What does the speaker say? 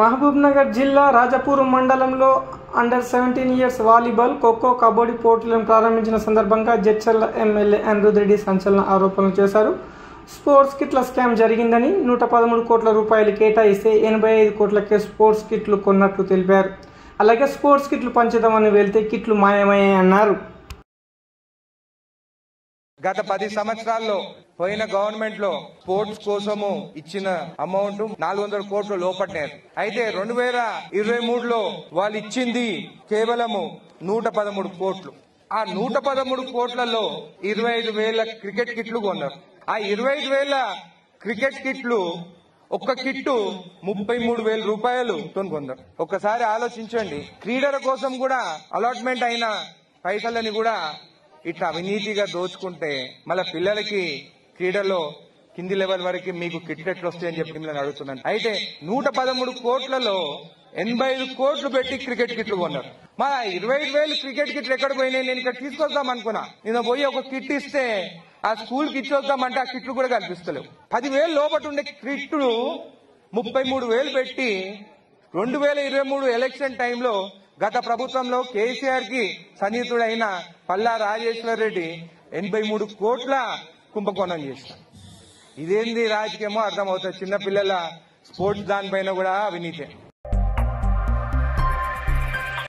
మహబూబ్ నగర్ జిల్లా రాజపూర్ మండలంలో under seventeen years volleyball kho kho kabaddi పోటీలను ప్రారంభించిన సందర్భంగా జడ్చర్ల ఎమ్మెల్యే అనిరుద్ రెడ్డి సంచలన ఆరోపణలు చేశారు. స్పోర్ట్స్ కిట్ల స్కామ్ జరిగిందని నూట పదమూడు కోట్ల రూపాయలు కేటాయిస్తే ఎనభై ఐదు కోట్లకే స్పోర్ట్స్ కిట్లు కొన్నట్లు తెలిపారు. అలాగే స్పోర్ట్స్ కిట్లు పంచుదామని వెళ్తే కిట్లు మాయమయ్యాయన్నారు. గత పది సంవత్సరాల్లో పోయిన గవర్నమెంట్లో స్పోర్ట్స్ కోసము ఇచ్చిన అమౌంట్ నాలుగు వందల కోట్లు లోపట్టారు అయితే రెండు వేల ఇరవై మూడులో వాళ్ళు ఇచ్చింది కేవలము నూట పదమూడు కోట్లు. ఆ నూట పదమూడు కోట్లలో ఇరవై ఐదు వేల క్రికెట్ కిట్లు కొన్నారు. ఆ ఇరవై ఐదు వేల క్రికెట్ కిట్లు ఒక్క కిట్టు ముప్పై మూడు వేల రూపాయలు కొన్నారు. ఒక్కసారి ఆలోచించండి. క్రీడల కోసం కూడా అలాట్మెంట్ అయిన పైసలని కూడా ఇట్లా అవినీతిగా దోచుకుంటే మళ్ళీ పిల్లలకి క్రీడలో కింది లెవెల్ వరకు మీకు కిట్లు వస్తాయని చెప్పి మిమ్మల్ని అడుగుతున్నాను. అయితే నూట పదమూడు కోట్లలో ఎనభై ఐదు కోట్లు పెట్టి క్రికెట్ కిట్లు కొన్నారు. మా ఇరవై ఐదు వేలు క్రికెట్ కిట్లు ఎక్కడ పోయినాయి? నేను ఇక్కడ తీసుకొద్దాం అనుకున్నా. నేను పోయి ఒక కిట్ ఇస్తే ఆ స్కూల్కి ఇచ్చొద్దామంటే ఆ కిట్లు కూడా కనిపిస్తలేవు. పదివేలు లోపట ఉండే కిట్లు ముప్పై మూడు వేలు పెట్టి రెండు వేల ఇరవై మూడు ఎలక్షన్ టైంలో గత ప్రభుత్వంలో కేసీఆర్కి సన్నిహితుడైన పల్లా రాజేశ్వర రెడ్డి ఎనభై మూడు కోట్ల కుంభకోణం చేశారు. ఇదేంది రాజకీయమో అర్థమవుతుంది. చిన్నపిల్లల స్పోర్ట్స్ దానిపైన కూడా అవినీతే.